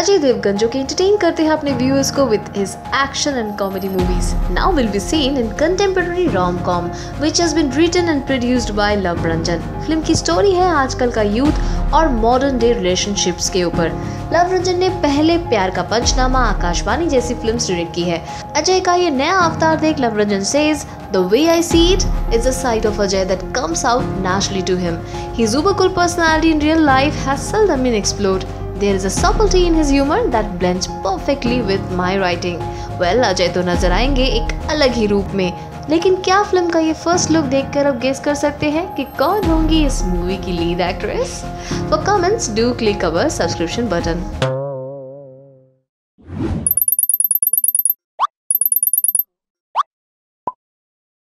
अजय देवगन, जो कि एंटरटेन करते हैं अपने व्यूअर्स को with his action and comedy movies now will be seen in contemporary rom com which has been written and produced by Luv Ranjan film की story है आजकल का यूथ और मॉडर्न डे रिलेशनशिप्स के ऊपर लव रंजन ने पहले प्यार का पंचनामा आकाशवाणी जैसी फ़िल्म डायरेक्ट की है अजय का ये नया अवतार देख Luv Ranjan says The way I see it is a side of Ajay that comes out naturally to him. His uber cool personality in real life has seldom been explored. There is a subtlety in his humor that blends perfectly with my writing. Well, Ajay तो नज़र आएँगे एक अलग ही रूप में। लेकिन क्या film का ये फ़र्स्ट लुक देखकर अब गेस कर सकते हैं कि कौन होंगी इस मूवी की lead actress for comments do click our subscription button